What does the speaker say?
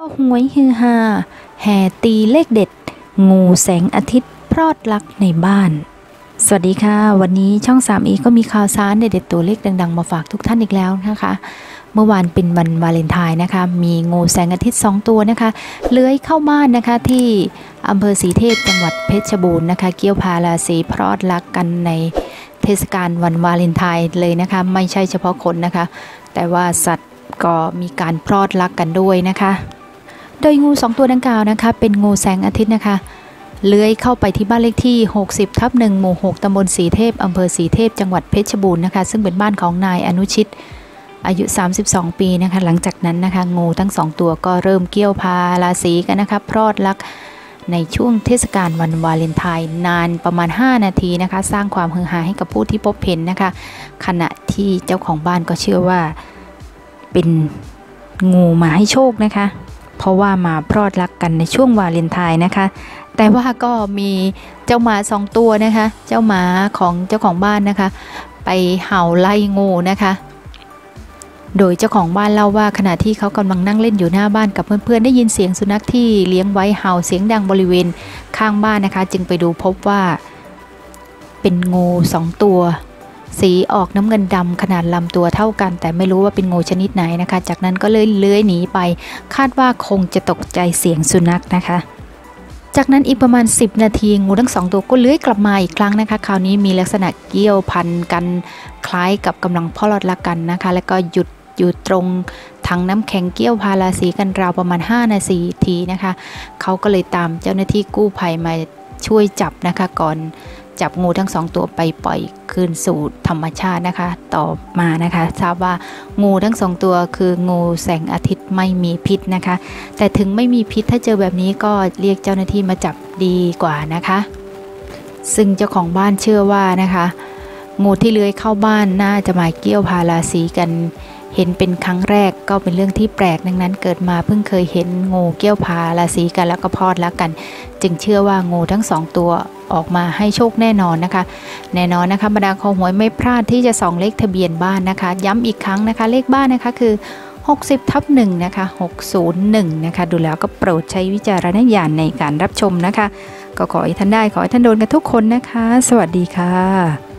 หวยฮือฮาแห่ตีเลขเด็ด งูแสงอาทิตย์พรอดรักในบ้าน สวัสดีค่ะ วันนี้ช่อง 3 อีก็มีข่าวสารเด็ดๆตัวเลขดัง ๆ มาฝากทุกท่านอีกแล้วนะคะ เมื่อวานเป็นวันวาเลนไทน์นะคะ มีงูแสงอาทิตย์ 2 ตัวนะคะ เลื้อยเข้าบ้านนะคะที่อำเภอสีเทพจังหวัดเพชรบูรณ์นะคะ เกี่ยวพาราสีพรอดรักกันในเทศกาลวันวาเลนไทน์เลยนะคะ ไม่ใช่เฉพาะคนนะคะ แต่ว่าสัตว์ก็มีการพรอดรักกันด้วยนะคะ โดยงู2ตัวดังกล่าวนะคะเป็นงูแสงอาทิตย์นะคะ เลื้อยเข้าไปที่บ้านเลขที่ 60 ทับ1หมู่ 6ตำบลสีเทพอำเภอสีเทพ จังหวัดเพชรบูรณ์นะคะ ซึ่งเป็นบ้านของนายอนุชิต อายุ 32 ปีนะคะ หลังจากนั้นนะคะ งูทั้ง 2 ตัวก็เริ่มเกี่ยวพาราสีกันนะคะ พรอดรักในช่วงเทศกาลวันวาเลนไทน์นานประมาณ 5 นาทีนะคะ สร้างความฮือฮาให้กับผู้ที่พบเห็นนะคะ ขณะที่เจ้าของบ้านก็เชื่อว่าเป็นงูมาให้โชคนะคะ เพราะว่ามาพรอดรักกันในช่วงวาเลนไทน์นะคะ แต่ว่าก็มีเจ้าหมาสองตัวนะคะ เจ้าหมาของเจ้าของบ้านนะคะ ไปเห่าไล่งูนะคะ โดยเจ้าของบ้านเล่าว่าขณะที่เขากำลังนั่งเล่นอยู่หน้าบ้านกับเพื่อนๆ ได้ยินเสียงสุนัขที่เลี้ยงไว้เห่าเสียงดังบริเวณข้างบ้านนะคะ จึงไปดูพบว่าเป็นงูสองตัว สีออกน้ำเงินดำขนาดลำตัวเท่ากัน แต่ไม่รู้ว่าเป็นงูชนิดไหนนะคะ จากนั้นก็เลยเลื้อยหนีไป คาดว่าคงจะตกใจเสียงสุนัขนะคะจากนั้นอีกประมาณ 10 นาทีงูทั้งสองตัวก็เลื้อยกลับมาอีกครั้งนะคะ คราวนี้มีลักษณะเกี่ยวพันกันคล้ายกับกำลังพ่อรอดละกันนะคะ แล้วก็หยุดอยู่ตรงถังน้ำแข็งเกี้ยวพาราสีกันราวประมาณ 5 นาทีนะคะเขาก็เลยตามเจ้าหน้าที่กู้ภัยมาช่วยจับนะคะก่อน จับงูทั้งสองตัวไปปล่อยคืนสู่ธรรมชาตินะคะ ต่อมานะคะทราบว่างูทั้งสองตัวคืองูแสงอาทิตย์ไม่มีพิษนะคะ แต่ถึงไม่มีพิษถ้าเจอแบบนี้ก็เรียกเจ้าหน้าที่มาจับดีกว่านะคะ ซึ่งเจ้าของบ้านเชื่อว่านะคะ งูที่เลื้อยเข้าบ้านน่าจะมาเกี่ยวพาราสีกัน เห็นเป็นครั้งแรกก็เป็นเรื่องที่แปลกดังนั้น เกิดมาเพิ่งเคยเห็นงูเกี้ยวพาราสีกันแล้วก็พอดแล้วกัน จึงเชื่อว่างูทั้งสองตัวออกมาให้โชคแน่นอนนะคะ แน่นอนนะคะบรรดาคอหวยไม่พลาดที่จะส่องเลขทะเบียนบ้านนะคะ ย้ำอีกครั้งนะคะ เลขบ้านนะคะคือ 60ทับ1นะคะ601นะคะดูแล้วก็โปรดใช้วิจารณญาณในการรับชมนะคะ ก็ขอให้ท่านได้ขอให้ท่านโดนกันทุกคนนะคะ สวัสดีค่ะ